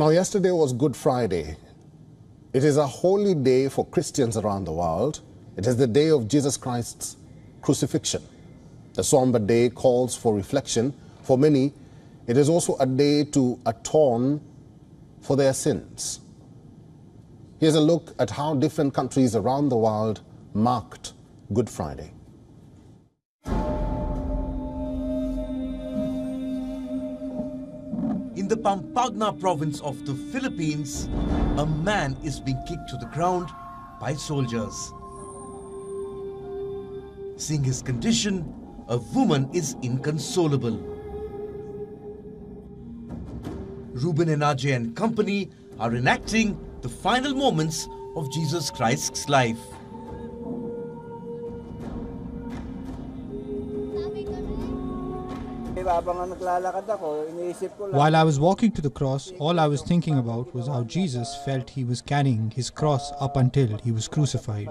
Now, yesterday was Good Friday. It is a holy day for Christians around the world. It is the day of Jesus Christ's crucifixion. The somber day calls for reflection. For many, it is also a day to atone for their sins. Here's a look at how different countries around the world marked Good Friday. The Pampanga province of the Philippines, a man is being kicked to the ground by soldiers. Seeing his condition, a woman is inconsolable. Ruben Enaje and company are enacting the final moments of Jesus Christ's life. While I was walking to the cross, all I was thinking about was how Jesus felt he was carrying his cross up until he was crucified.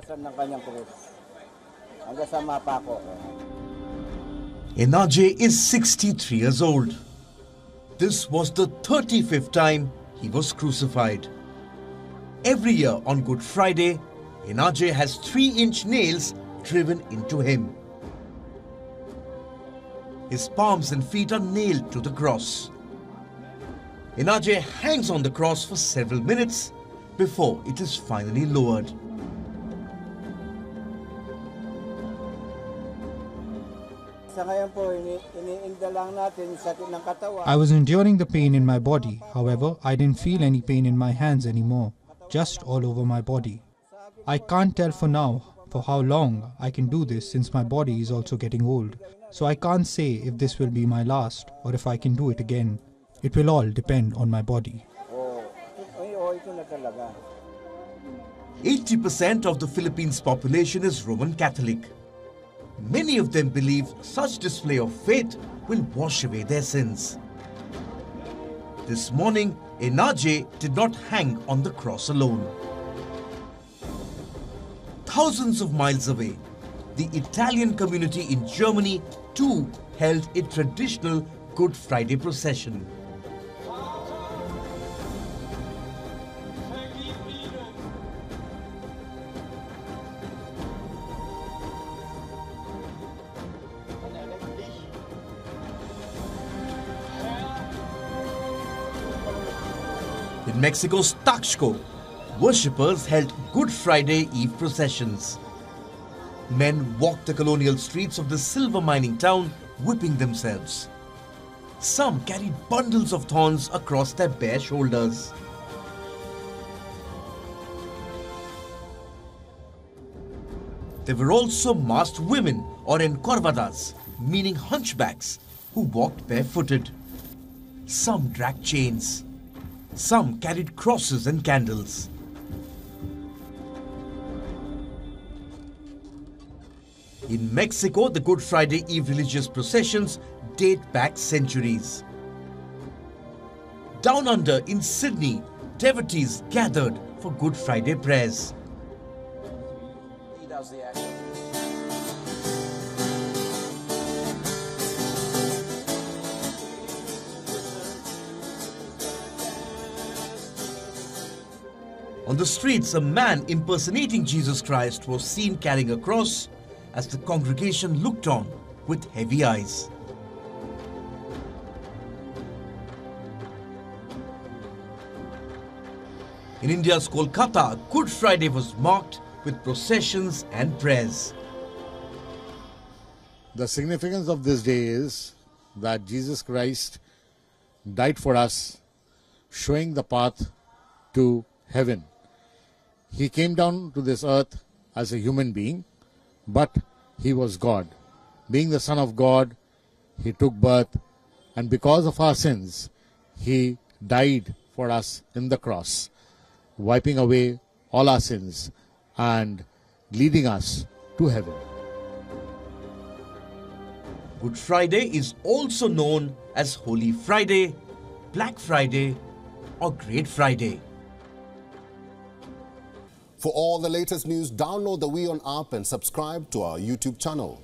Enaje is 63 years old. This was the 35th time he was crucified. Every year on Good Friday, Enaje has 3 inch nails driven into him. His palms and feet are nailed to the cross. Enaje hangs on the cross for several minutes before it is finally lowered. I was enduring the pain in my body. However, I didn't feel any pain in my hands anymore, just all over my body. I can't tell for now for how long I can do this since my body is also getting old. So I can't say if this will be my last or if I can do it again. It will all depend on my body. 80% of the Philippines population is Roman Catholic. Many of them believe such display of faith will wash away their sins. This morning, Enaje did not hang on the cross alone. Thousands of miles away, the Italian community in Germany too held a traditional Good Friday procession. In Mexico's Taxco, worshippers held Good Friday Eve processions. Men walked the colonial streets of the silver mining town, whipping themselves. Some carried bundles of thorns across their bare shoulders. There were also masked women or encorvadas, meaning hunchbacks, who walked barefooted. Some dragged chains. Some carried crosses and candles. In Mexico, the Good Friday Eve religious processions date back centuries. Down under in Sydney, devotees gathered for Good Friday prayers. On the streets, a man impersonating Jesus Christ was seen carrying a cross as the congregation looked on with heavy eyes. In India's Kolkata, Good Friday was marked with processions and prayers. The significance of this day is that Jesus Christ died for us, showing the path to heaven. He came down to this earth as a human being, but he was God. Being the Son of God, he took birth, and because of our sins, he died for us in the cross, wiping away all our sins and leading us to heaven. Good Friday is also known as Holy Friday, Black Friday, or Great Friday. For all the latest news, download the WION app and subscribe to our YouTube channel.